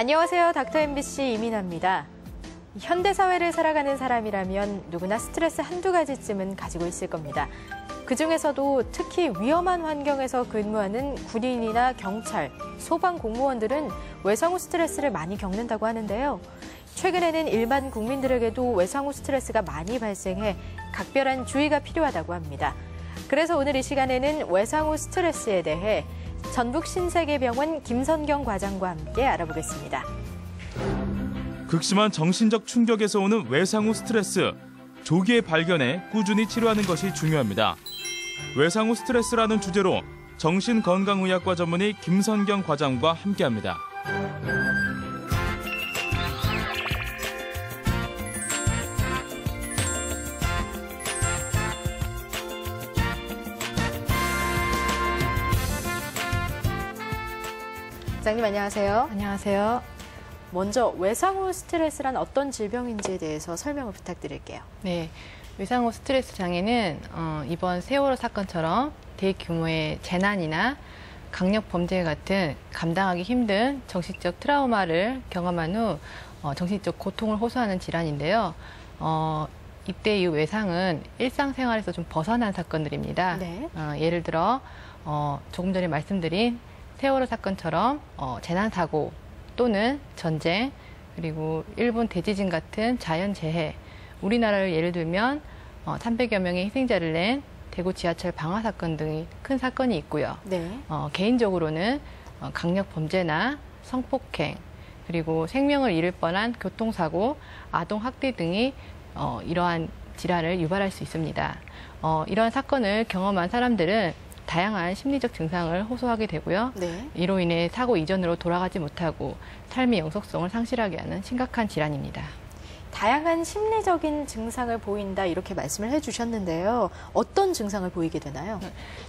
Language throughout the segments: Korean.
안녕하세요. 닥터 MBC 이민아입니다. 현대 사회를 살아가는 사람이라면 누구나 스트레스 한두 가지쯤은 가지고 있을 겁니다. 그 중에서도 특히 위험한 환경에서 근무하는 군인이나 경찰, 소방 공무원들은 외상 후 스트레스를 많이 겪는다고 하는데요. 최근에는 일반 국민들에게도 외상 후 스트레스가 많이 발생해 각별한 주의가 필요하다고 합니다. 그래서 오늘 이 시간에는 외상 후 스트레스에 대해 전북 신세계병원 김선경 과장과 함께 알아보겠습니다. 극심한 정신적 충격에서 오는 외상 후 스트레스. 조기에 발견해 꾸준히 치료하는 것이 중요합니다. 외상 후 스트레스라는 주제로 정신건강의학과 전문의 김선경 과장과 함께합니다. 과장님 안녕하세요. 안녕하세요. 먼저 외상 후 스트레스란 어떤 질병인지에 대해서 설명을 부탁드릴게요. 네, 외상 후 스트레스 장애는 어, 이번 세월호 사건처럼 대규모의 재난이나 강력 범죄 같은 감당하기 힘든 정신적 트라우마를 경험한 후 어, 정신적 고통을 호소하는 질환인데요. 어, 이때 이 외상은 일상생활에서 좀 벗어난 사건들입니다. 네. 어, 예를 들어 어, 조금 전에 말씀드린 세월호 사건처럼 어, 재난사고 또는 전쟁 그리고 일본 대지진 같은 자연재해 우리나라를 예를 들면 어, 300여 명의 희생자를 낸 대구 지하철 방화 사건 등의 큰 사건이 있고요. 네. 어, 개인적으로는 어, 강력 범죄나 성폭행 그리고 생명을 잃을 뻔한 교통사고, 아동 학대 등이 어, 이러한 질환을 유발할 수 있습니다. 어, 이러한 사건을 경험한 사람들은 다양한 심리적 증상을 호소하게 되고요. 네. 이로 인해 사고 이전으로 돌아가지 못하고 삶의 영속성을 상실하게 하는 심각한 질환입니다. 다양한 심리적인 증상을 보인다 이렇게 말씀을 해주셨는데요. 어떤 증상을 보이게 되나요?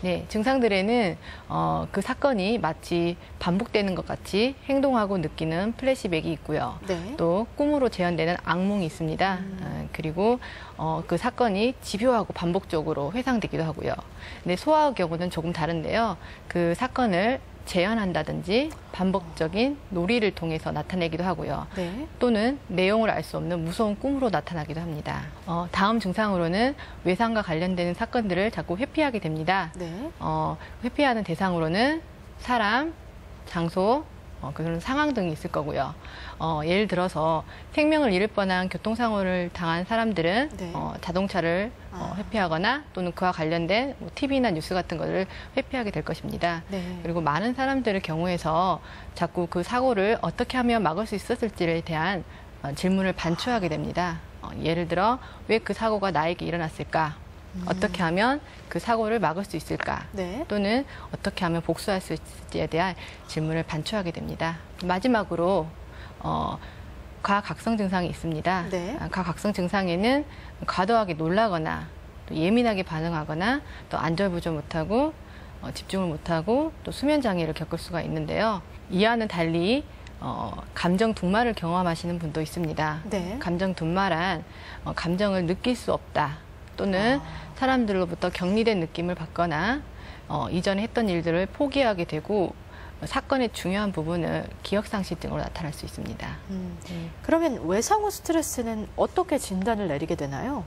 네, 증상들에는 어, 그 사건이 마치 반복되는 것 같이 행동하고 느끼는 플래시백이 있고요. 네. 또 꿈으로 재현되는 악몽이 있습니다. 어, 그리고 어, 그 사건이 집요하고 반복적으로 회상되기도 하고요. 근데 소아의 경우는 조금 다른데요. 그 사건을 재현한다든지 반복적인 놀이를 통해서 나타내기도 하고요. 네. 또는 내용을 알 수 없는 무서운 꿈으로 나타나기도 합니다. 어, 다음 증상으로는 외상과 관련되는 사건들을 자꾸 회피하게 됩니다. 네. 어, 회피하는 대상으로는 사람, 장소, 어, 그런 상황 등이 있을 거고요. 어, 예를 들어서 생명을 잃을 뻔한 교통사고를 당한 사람들은 네. 어, 자동차를 어, 아. 회피하거나 또는 그와 관련된 뭐 TV나 뉴스 같은 것을 회피하게 될 것입니다. 네. 그리고 많은 사람들의 경우에서 자꾸 그 사고를 어떻게 하면 막을 수 있었을지에 대한 어, 질문을 반추하게 됩니다. 어, 예를 들어 왜 그 사고가 나에게 일어났을까? 어떻게 하면 그 사고를 막을 수 있을까? 네. 또는 어떻게 하면 복수할 수 있을지에 대한 질문을 반추하게 됩니다. 마지막으로 어, 과각성 증상이 있습니다. 네. 아, 과각성 증상에는 과도하게 놀라거나 또 예민하게 반응하거나 또 안절부절 못하고 어, 집중을 못하고 또 수면 장애를 겪을 수가 있는데요. 이와는 달리 어, 감정 둔마를 경험하시는 분도 있습니다. 네. 감정 둔마란 어, 감정을 느낄 수 없다 또는 사람들로부터 격리된 느낌을 받거나 어, 이전에 했던 일들을 포기하게 되고 어, 사건의 중요한 부분을 기억상실 등으로 나타날 수 있습니다. 음, 그러면 외상 후 스트레스는 어떻게 진단을 내리게 되나요?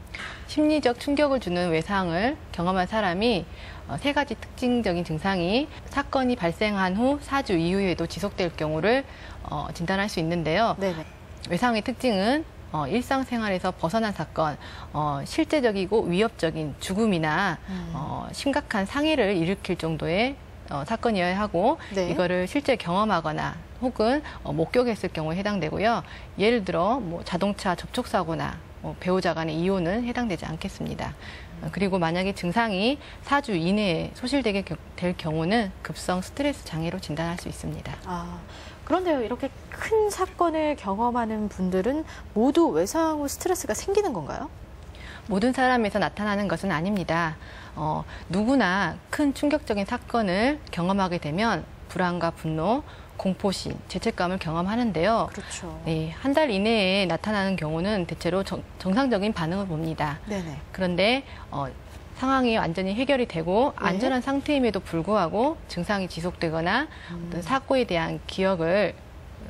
심리적 충격을 주는 외상을 경험한 사람이 어, 세 가지 특징적인 증상이 사건이 발생한 후 4주 이후에도 지속될 경우를 어, 진단할 수 있는데요. 네네. 외상의 특징은 어, 일상생활에서 벗어난 사건, 어, 실제적이고 위협적인 죽음이나 음. 어, 심각한 상해를 일으킬 정도의 어, 사건이어야 하고 네. 이거를 실제 경험하거나 혹은 어, 목격했을 경우에 해당되고요. 예를 들어 뭐 자동차 접촉 사고나 뭐 배우자 간의 이혼은 해당되지 않겠습니다. 어, 그리고 만약에 증상이 4주 이내에 소실되게 겨- 될 경우는 급성 스트레스 장애로 진단할 수 있습니다. 아, 그런데요, 이렇게 큰 사건을 경험하는 분들은 모두 외상 후 스트레스가 생기는 건가요? 모든 사람에서 나타나는 것은 아닙니다. 어, 누구나 큰 충격적인 사건을 경험하게 되면 불안과 분노, 공포심, 죄책감을 경험하는데요. 그렇죠. 네, 한 달 이내에 나타나는 경우는 대체로 정, 정상적인 반응을 봅니다. 네네. 그런데 어, 상황이 완전히 해결이 되고 네. 안전한 상태임에도 불구하고 증상이 지속되거나 음. 어떤 사고에 대한 기억을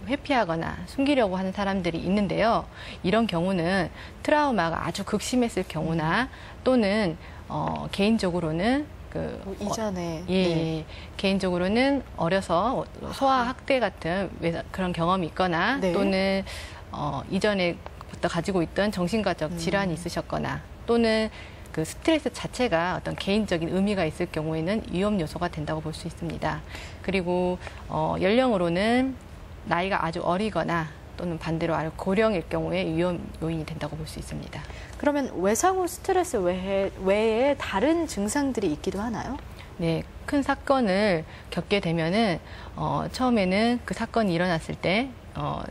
회피하거나 숨기려고 하는 사람들이 있는데요. 이런 경우는 트라우마가 아주 극심했을 경우나 또는 어, 개인적으로는 그 뭐 이전에 예, 네. 예. 개인적으로는 어려서 소아 학대 같은 외- 그런 경험이 있거나 네. 또는 어, 이전에부터 가지고 있던 정신과적 질환이 음. 있으셨거나 또는 그 스트레스 자체가 어떤 개인적인 의미가 있을 경우에는 위험 요소가 된다고 볼 수 있습니다. 그리고 어, 연령으로는 나이가 아주 어리거나 또는 반대로 아주 고령일 경우에 위험 요인이 된다고 볼 수 있습니다. 그러면 외상 후 스트레스 외에, 외에 다른 증상들이 있기도 하나요? 네, 큰 사건을 겪게 되면은 어, 처음에는 그 사건이 일어났을 때 어,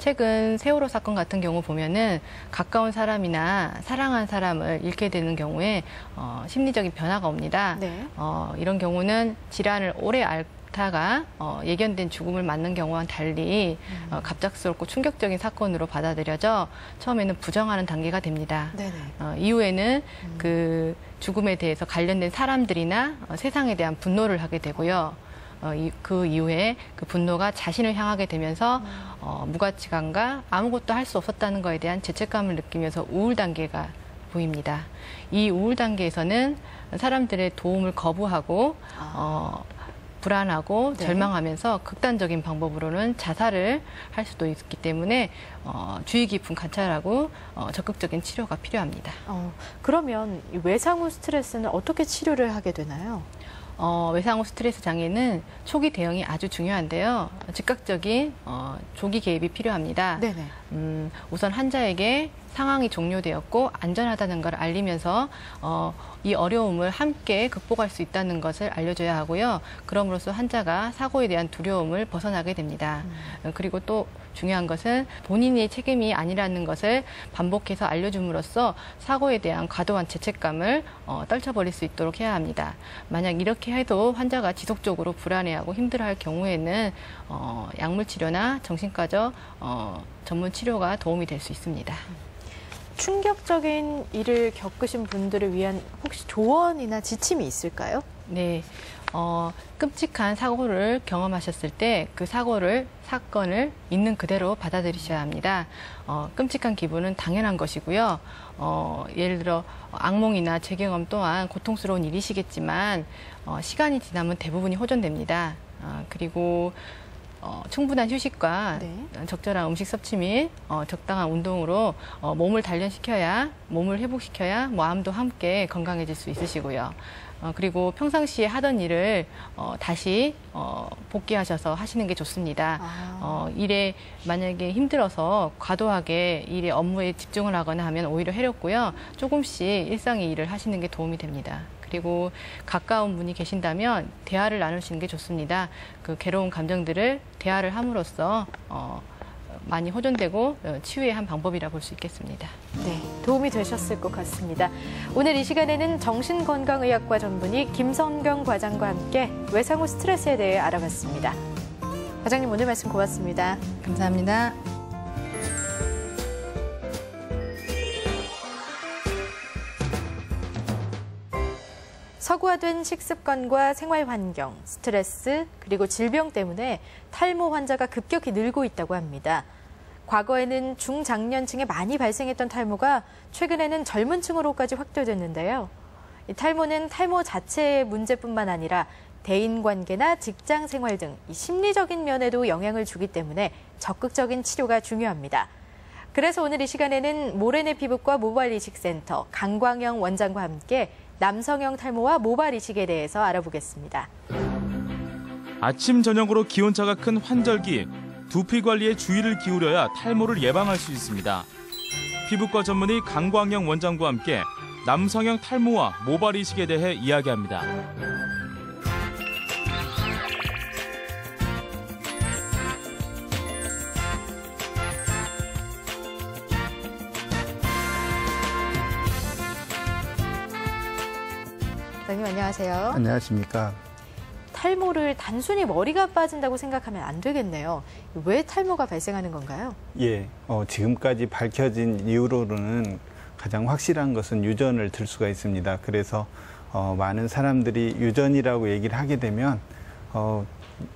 최근 세월호 사건 같은 경우 보면은 가까운 사람이나 사랑한 사람을 잃게 되는 경우에 어, 심리적인 변화가 옵니다. 네. 어, 이런 경우는 질환을 오래 앓다가 어, 예견된 죽음을 맞는 경우와는 달리 어, 갑작스럽고 충격적인 사건으로 받아들여져 처음에는 부정하는 단계가 됩니다. 네네. 어, 이후에는 그 죽음에 대해서 관련된 사람들이나 어, 세상에 대한 분노를 하게 되고요. 어, 이, 그 이후에 그 분노가 자신을 향하게 되면서 어, 무가치감과 아무것도 할 수 없었다는 것에 대한 죄책감을 느끼면서 우울 단계가 보입니다. 이 우울 단계에서는 사람들의 도움을 거부하고 어, 불안하고 네. 절망하면서 극단적인 방법으로는 자살을 할 수도 있기 때문에 어, 주의 깊은 관찰하고 어, 적극적인 치료가 필요합니다. 어, 그러면 이 외상 후 스트레스는 어떻게 치료를 하게 되나요? 어, 외상후 스트레스 장애는 초기 대응이 아주 중요한데요. 즉각적인 어, 조기 개입이 필요합니다. 네네. 음, 우선 환자에게 상황이 종료되었고 안전하다는 걸 알리면서 어, 이 어려움을 함께 극복할 수 있다는 것을 알려줘야 하고요. 그럼으로써 환자가 사고에 대한 두려움을 벗어나게 됩니다. 어, 그리고 또 중요한 것은 본인의 책임이 아니라는 것을 반복해서 알려줌으로써 사고에 대한 과도한 죄책감을 어, 떨쳐버릴 수 있도록 해야 합니다. 만약 이렇게 해도 환자가 지속적으로 불안해하고 힘들어할 경우에는 어, 약물 치료나 정신과적 어, 전문 치료가 도움이 될 수 있습니다. 충격적인 일을 겪으신 분들을 위한 혹시 조언이나 지침이 있을까요? 네, 어, 끔찍한 사고를 경험하셨을 때 그 사고를 사건을 있는 그대로 받아들이셔야 합니다. 어, 끔찍한 기분은 당연한 것이고요. 어, 예를 들어 악몽이나 재경험 또한 고통스러운 일이시겠지만 어, 시간이 지나면 대부분이 호전됩니다. 어, 그리고 어, 충분한 휴식과 네. 적절한 음식 섭취 및 어, 적당한 운동으로 어, 몸을 단련시켜야 몸을 회복시켜야 마음도 함께 건강해질 수 있으시고요. 어, 그리고 평상시에 하던 일을 어, 다시 어, 복귀하셔서 하시는 게 좋습니다. 아. 어, 일에 만약에 힘들어서 과도하게 일에 업무에 집중을 하거나 하면 오히려 해롭고요. 조금씩 일상의 일을 하시는 게 도움이 됩니다. 그리고 가까운 분이 계신다면 대화를 나누시는 게 좋습니다. 그 괴로운 감정들을 대화를 함으로써 어, 많이 호전되고 어, 치유의 한 방법이라 볼 수 있겠습니다. 네, 도움이 되셨을 것 같습니다. 오늘 이 시간에는 정신건강의학과 전문의 김성경 과장과 함께 외상 후 스트레스에 대해 알아봤습니다. 과장님 오늘 말씀 고맙습니다. 감사합니다. 서구화된 식습관과 생활 환경, 스트레스, 그리고 질병 때문에 탈모 환자가 급격히 늘고 있다고 합니다. 과거에는 중장년층에 많이 발생했던 탈모가 최근에는 젊은 층으로까지 확대됐는데요. 이 탈모는 탈모 자체의 문제뿐만 아니라 대인관계나 직장 생활 등이 심리적인 면에도 영향을 주기 때문에 적극적인 치료가 중요합니다. 그래서 오늘 이 시간에는 모래내 피부과 모발 이식 센터 강광영 원장과 함께 남성형 탈모와 모발 이식에 대해서 알아보겠습니다. 아침 저녁으로 기온차가 큰 환절기 두피 관리에 주의를 기울여야 탈모를 예방할 수 있습니다. 피부과 전문의 강광영 원장과 함께 남성형 탈모와 모발 이식에 대해 이야기합니다. 원장님 안녕하세요. 안녕하십니까. 탈모를 단순히 머리가 빠진다고 생각하면 안 되겠네요. 왜 탈모가 발생하는 건가요? 예, 어, 지금까지 밝혀진 이유로는 가장 확실한 것은 유전을 들 수가 있습니다. 그래서 어, 많은 사람들이 유전이라고 얘기를 하게 되면 어,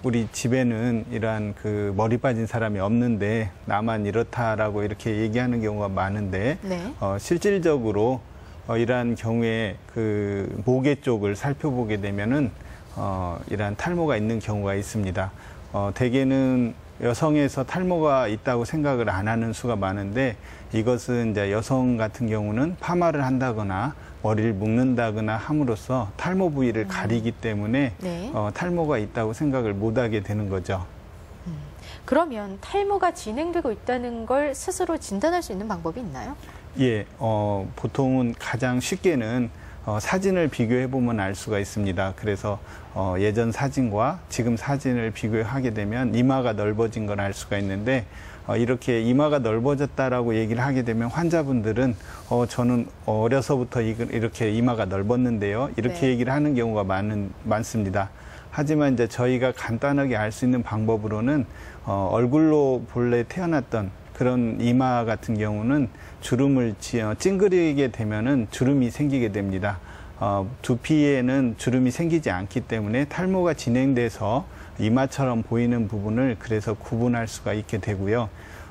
우리 집에는 이러한 그 머리 빠진 사람이 없는데 나만 이렇다라고 이렇게 얘기하는 경우가 많은데 네. 어, 실질적으로 어, 이러한 경우에 그 모계 쪽을 살펴보게 되면은 어, 이러한 탈모가 있는 경우가 있습니다. 어, 대개는 여성에서 탈모가 있다고 생각을 안 하는 수가 많은데 이것은 이제 여성 같은 경우는 파마를 한다거나 머리를 묶는다거나 함으로써 탈모 부위를 가리기 때문에 네. 어, 탈모가 있다고 생각을 못 하게 되는 거죠. 그러면 탈모가 진행되고 있다는 걸 스스로 진단할 수 있는 방법이 있나요? 예, 어, 보통은 가장 쉽게는 어, 사진을 비교해 보면 알 수가 있습니다. 그래서 어, 예전 사진과 지금 사진을 비교하게 되면 이마가 넓어진 걸 알 수가 있는데 어, 이렇게 이마가 넓어졌다라고 얘기를 하게 되면 환자분들은 어, 저는 어려서부터 이- 이렇게 이마가 넓었는데요. 이렇게 네. 얘기를 하는 경우가 많은, 많습니다. 하지만 이제 저희가 간단하게 알 수 있는 방법으로는 어, 얼굴로 본래 태어났던 그런 이마 같은 경우는 주름을 찌- 어, 찡그리게 되면은 주름이 생기게 됩니다. 어, 두피에는 주름이 생기지 않기 때문에 탈모가 진행돼서 이마처럼 보이는 부분을 그래서 구분할 수가 있게 되고요.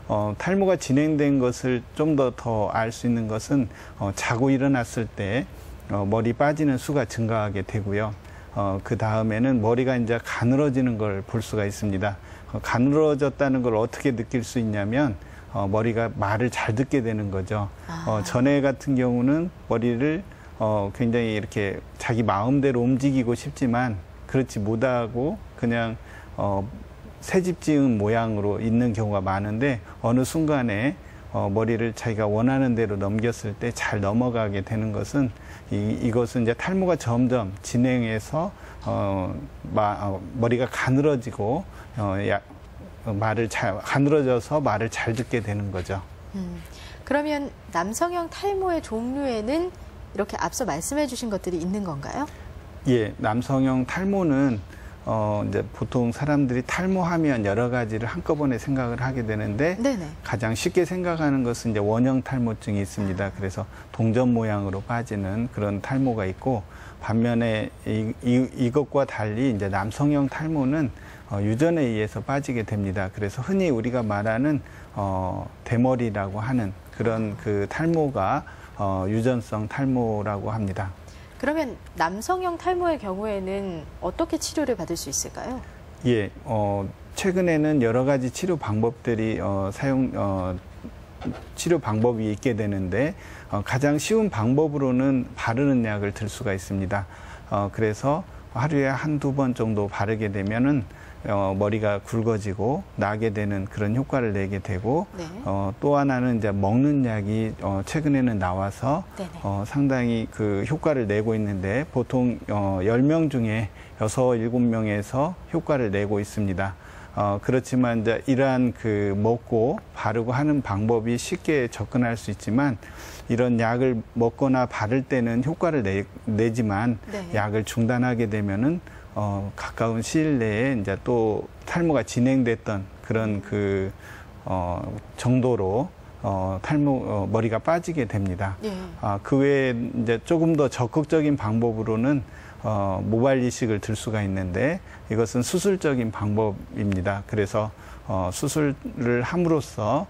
어, 탈모가 진행된 것을 좀 더 더 알 수 있는 것은 어, 자고 일어났을 때 어, 머리 빠지는 수가 증가하게 되고요. 어, 그 다음에는 머리가 이제 가늘어지는 걸 볼 수가 있습니다. 어, 가늘어졌다는 걸 어떻게 느낄 수 있냐면 어, 머리가 말을 잘 듣게 되는 거죠. 아. 어, 전에 같은 경우는 머리를 어, 굉장히 이렇게 자기 마음대로 움직이고 싶지만 그렇지 못하고 그냥 어, 새집 지은 모양으로 있는 경우가 많은데 어느 순간에 어, 머리를 자기가 원하는 대로 넘겼을 때 잘 넘어가게 되는 것은 이, 이것은 이제 탈모가 점점 진행해서 어, 마, 어, 머리가 가늘어지고 어, 야, 어, 말을 잘 가늘어져서 말을 잘 듣게 되는 거죠. 음, 그러면 남성형 탈모의 종류에는 이렇게 앞서 말씀해 주신 것들이 있는 건가요? 예, 남성형 탈모는 어 이제 보통 사람들이 탈모하면 여러 가지를 한꺼번에 생각을 하게 되는데 네네. 가장 쉽게 생각하는 것은 이제 원형 탈모증이 있습니다. 그래서 동전 모양으로 빠지는 그런 탈모가 있고 반면에 이, 이, 이것과 달리 이제 남성형 탈모는 어, 유전에 의해서 빠지게 됩니다. 그래서 흔히 우리가 말하는 어, 대머리라고 하는 그런 그 탈모가 어, 유전성 탈모라고 합니다. 그러면 남성형 탈모의 경우에는 어떻게 치료를 받을 수 있을까요? 예, 어, 최근에는 여러 가지 치료 방법들이 어, 사용 어, 치료 방법이 있게 되는데 어, 가장 쉬운 방법으로는 바르는 약을 들 수가 있습니다. 어, 그래서 하루에 한두 번 정도 바르게 되면은 어, 머리가 굵어지고 나게 되는 그런 효과를 내게 되고 네. 어, 또 하나는 이제 먹는 약이 어, 최근에는 나와서 네네. 어, 상당히 그 효과를 내고 있는데 보통 어, 10명 중에 6, 7명에서 효과를 내고 있습니다. 어, 그렇지만 이제 이러한 그 먹고 바르고 하는 방법이 쉽게 접근할 수 있지만 이런 약을 먹거나 바를 때는 효과를 내, 내지만 네. 약을 중단하게 되면은 어, 가까운 시일 내에 이제 또 탈모가 진행됐던 그런 그 어, 정도로 어, 탈모 어, 머리가 빠지게 됩니다. 예. 아, 그 외에 이제 조금 더 적극적인 방법으로는 어, 모발 이식을 들 수가 있는데 이것은 수술적인 방법입니다. 그래서 어, 수술을 함으로써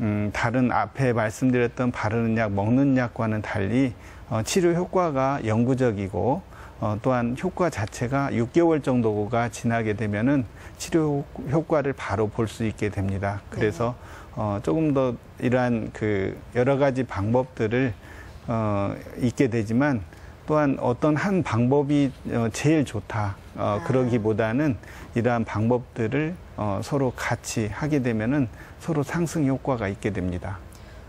음, 다른 앞에 말씀드렸던 바르는 약, 먹는 약과는 달리 어, 치료 효과가 영구적이고 어, 또한 효과 자체가 6개월 정도가 지나게 되면은 치료 효과를 바로 볼 수 있게 됩니다. 그래서 어, 조금 더 이러한 그 여러 가지 방법들을 어, 있게 되지만 또한 어떤 한 방법이 어, 제일 좋다 어, 아. 그러기보다는 이러한 방법들을 어, 서로 같이 하게 되면은 서로 상승 효과가 있게 됩니다.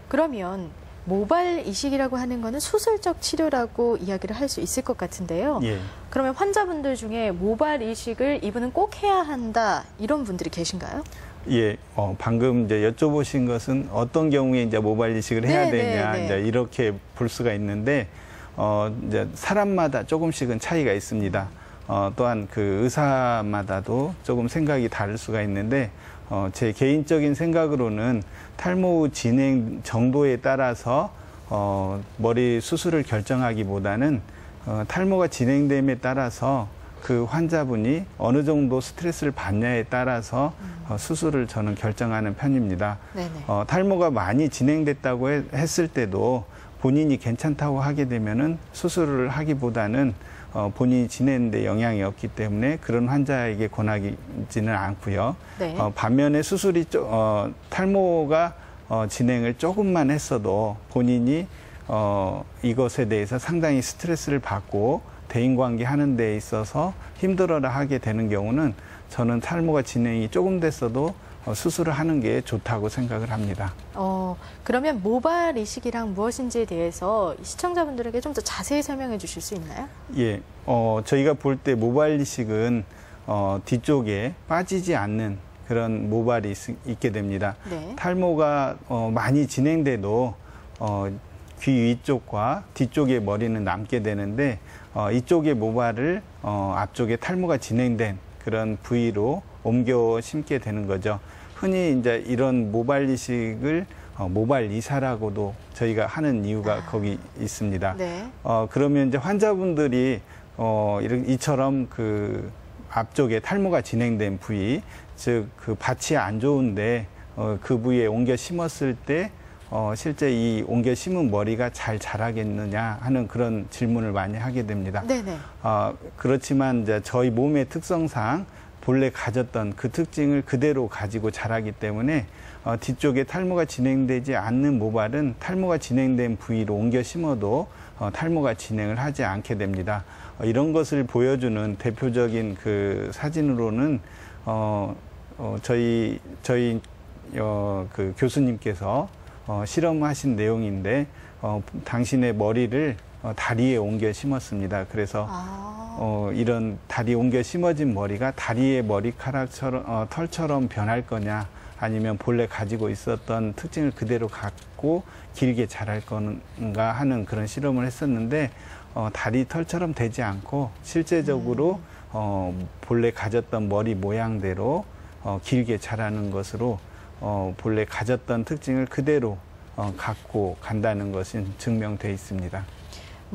그러면 모발 이식이라고 하는 거는 수술적 치료라고 이야기를 할 수 있을 것 같은데요. 예. 그러면 환자분들 중에 모발 이식을 이분은 꼭 해야 한다 이런 분들이 계신가요? 예, 어, 방금 이제 여쭤보신 것은 어떤 경우에 이제 모발 이식을 해야 네, 되냐, 네, 네. 이제 이렇게 볼 수가 있는데, 어, 이제 사람마다 조금씩은 차이가 있습니다. 어, 또한 그 의사마다도 조금 생각이 다를 수가 있는데, 어, 제 개인적인 생각으로는 탈모 후 진행 정도에 따라서 어, 머리 수술을 결정하기보다는 어, 탈모가 진행됨에 따라서 그 환자분이 어느 정도 스트레스를 받냐에 따라서 어, 수술을 저는 결정하는 편입니다. 네네. 어, 탈모가 많이 진행됐다고 해- 했을 때도 본인이 괜찮다고 하게 되면은 수술을 하기보다는 어, 본인이 지내는데 영향이 없기 때문에 그런 환자에게 권하지는 않고요. 네. 어, 반면에 수술이 쪼- 어, 탈모가 어, 진행을 조금만 했어도 본인이 어, 이것에 대해서 상당히 스트레스를 받고 대인관계 하는 데 있어서 힘들어라 하게 되는 경우는 저는 탈모가 진행이 조금 됐어도 어, 수술을 하는 게 좋다고 생각을 합니다. 어, 그러면 모발 이식이랑 무엇인지에 대해서 시청자분들에게 좀 더 자세히 설명해 주실 수 있나요? 예, 어, 저희가 볼 때 모발 이식은 어, 뒤쪽에 빠지지 않는 그런 모발이 있, 있게 됩니다. 네. 탈모가 어, 많이 진행돼도 어, 귀 위쪽과 뒤쪽의 머리는 남게 되는데 어, 이쪽의 모발을 어, 앞쪽에 탈모가 진행된 그런 부위로 옮겨 심게 되는 거죠. 흔히 이제 이런 모발 이식을 어, 모발 이사라고도 저희가 하는 이유가 거기 있습니다. 네. 어, 그러면 이제 환자분들이, 어, 이런, 이처럼 그 앞쪽에 탈모가 진행된 부위, 즉, 그 밭이 안 좋은데, 어, 그 부위에 옮겨 심었을 때, 어, 실제 이 옮겨 심은 머리가 잘 자라겠느냐 하는 그런 질문을 많이 하게 됩니다. 네네. 어, 그렇지만 이제 저희 몸의 특성상 본래 가졌던 그 특징을 그대로 가지고 자라기 때문에 어, 뒤쪽에 탈모가 진행되지 않는 모발은 탈모가 진행된 부위로 옮겨 심어도 어, 탈모가 진행을 하지 않게 됩니다. 어, 이런 것을 보여주는 대표적인 그 사진으로는 어, 어, 저희 저희 어, 그 교수님께서 어, 실험하신 내용인데 어, 당신의 머리를 어, 다리에 옮겨 심었습니다. 그래서 아, 어, 이런 다리 옮겨 심어진 머리가 다리의 머리카락처럼 어, 털처럼 변할 거냐 아니면 본래 가지고 있었던 특징을 그대로 갖고 길게 자랄 건가 하는 그런 실험을 했었는데 어, 다리 털처럼 되지 않고 실제적으로 어, 본래 가졌던 머리 모양대로 어, 길게 자라는 것으로 어, 본래 가졌던 특징을 그대로 어, 갖고 간다는 것은 증명돼 있습니다.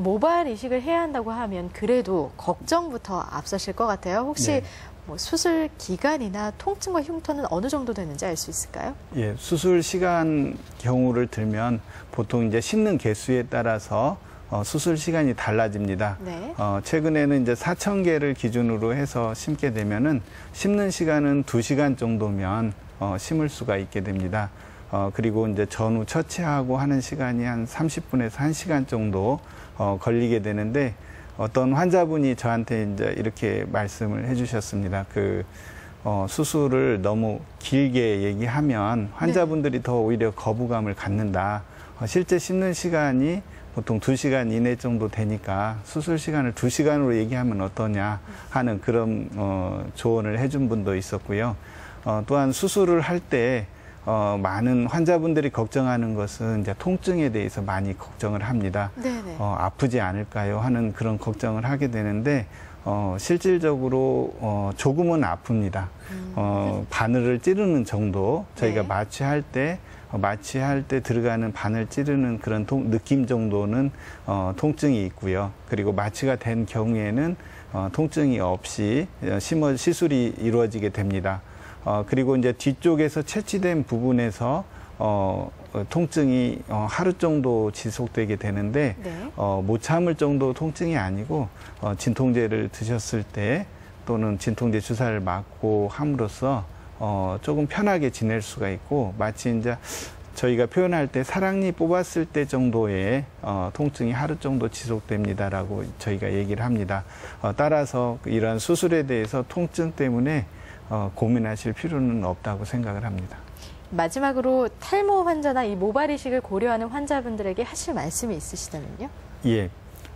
모발 이식을 해야 한다고 하면 그래도 걱정부터 앞서실 것 같아요. 혹시 네. 뭐 수술 기간이나 통증과 흉터는 어느 정도 되는지 알 수 있을까요? 예, 수술 시간 경우를 들면 보통 이제 심는 개수에 따라서 어, 수술 시간이 달라집니다. 네. 어, 최근에는 이제 4천 개를 기준으로 해서 심게 되면은 심는 시간은 2시간 정도면 어, 심을 수가 있게 됩니다. 어, 그리고 이제 전후 처치하고 하는 시간이 한 30분에서 1시간 정도 어, 걸리게 되는데 어떤 환자분이 저한테 이제 이렇게 말씀을 해주셨습니다. 그 어, 수술을 너무 길게 얘기하면 환자분들이 더 오히려 거부감을 갖는다. 어, 실제 심는 시간이 보통 두시간 이내 정도 되니까 수술 시간을 두시간으로 얘기하면 어떠냐 하는 그런 어, 조언을 해준 분도 있었고요. 어, 또한 수술을 할때 어, 많은 환자분들이 걱정하는 것은 이제 통증에 대해서 많이 걱정을 합니다. 네네. 어, 아프지 않을까요? 하는 그런 걱정을 하게 되는데 어, 실질적으로 어, 조금은 아픕니다. 어, 바늘을 찌르는 정도 저희가 네. 마취할 때 어, 마취할 때 들어가는 바늘 찌르는 그런 통- 느낌 정도는 어, 통증이 있고요. 그리고 마취가 된 경우에는 어, 통증이 없이 어, 심어 시술이 이루어지게 됩니다. 어, 그리고 이제 뒤쪽에서 채취된 부분에서 어, 어, 통증이 어, 하루 정도 지속되게 되는데 네. 어, 못 참을 정도 통증이 아니고 어, 진통제를 드셨을 때 또는 진통제 주사를 맞고 함으로써 어, 조금 편하게 지낼 수가 있고 마치 이제 저희가 표현할 때 사랑니 뽑았을 때 정도의 어, 통증이 하루 정도 지속됩니다라고 저희가 얘기를 합니다. 어, 따라서 이러한 수술에 대해서 통증 때문에 어, 고민하실 필요는 없다고 생각을 합니다. 마지막으로 탈모 환자나 이 모발 이식을 고려하는 환자분들에게 하실 말씀이 있으시다면요? 예.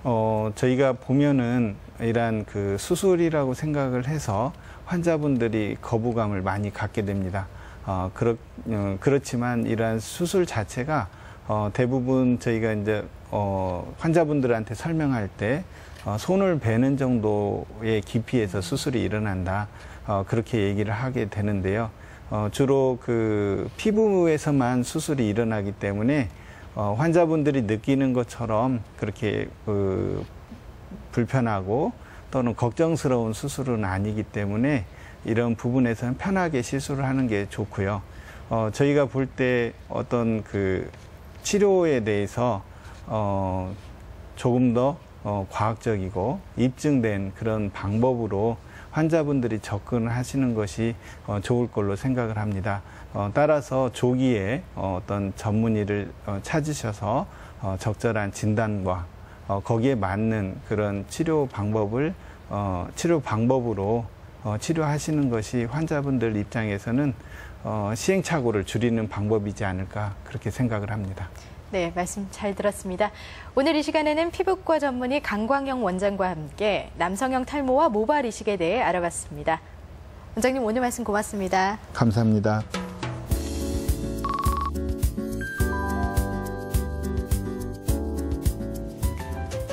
어, 저희가 보면은 이러한 그 수술이라고 생각을 해서 환자분들이 거부감을 많이 갖게 됩니다. 어, 그렇, 어, 그렇지만 이러한 수술 자체가 어, 대부분 저희가 이제 어, 환자분들한테 설명할 때 어, 손을 베는 정도의 깊이에서 수술이 일어난다. 어, 그렇게 얘기를 하게 되는데요. 어, 주로 그 피부에서만 수술이 일어나기 때문에 어, 환자분들이 느끼는 것처럼 그렇게 그 불편하고 또는 걱정스러운 수술은 아니기 때문에 이런 부분에서는 편하게 시술을 하는 게 좋고요. 어, 저희가 볼 때 어떤 그 치료에 대해서 어, 조금 더 어, 과학적이고 입증된 그런 방법으로 환자분들이 접근하시는 것이 어, 좋을 걸로 생각을 합니다. 어, 따라서 조기에 어, 어떤 전문의를 어, 찾으셔서 어, 적절한 진단과 어, 거기에 맞는 그런 치료 방법을 어, 치료 방법으로 어, 치료하시는 것이 환자분들 입장에서는 어, 시행착오를 줄이는 방법이지 않을까 그렇게 생각을 합니다. 네, 말씀 잘 들었습니다. 오늘 이 시간에는 피부과 전문의 강광영 원장과 함께 남성형 탈모와 모발 이식에 대해 알아봤습니다. 원장님 오늘 말씀 고맙습니다. 감사합니다.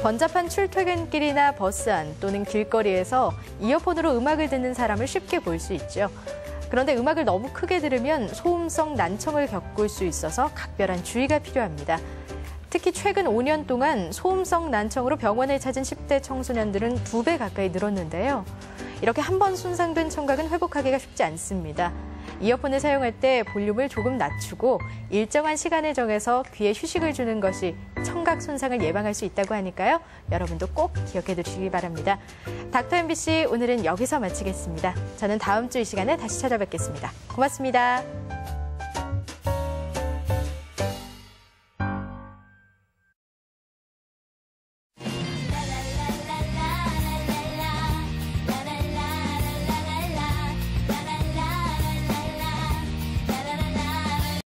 번잡한 출퇴근길이나 버스 안 또는 길거리에서 이어폰으로 음악을 듣는 사람을 쉽게 볼 수 있죠. 그런데 음악을 너무 크게 들으면 소음성 난청을 겪을 수 있어서 각별한 주의가 필요합니다. 특히 최근 5년 동안 소음성 난청으로 병원을 찾은 10대 청소년들은 두 배 가까이 늘었는데요. 이렇게 한 번 손상된 청각은 회복하기가 쉽지 않습니다. 이어폰을 사용할 때 볼륨을 조금 낮추고 일정한 시간을 정해서 귀에 휴식을 주는 것이 청각 손상을 예방할 수 있다고 하니까요. 여러분도 꼭 기억해 두시기 바랍니다. 닥터 MBC 오늘은 여기서 마치겠습니다. 저는 다음 주 이 시간에 다시 찾아뵙겠습니다. 고맙습니다.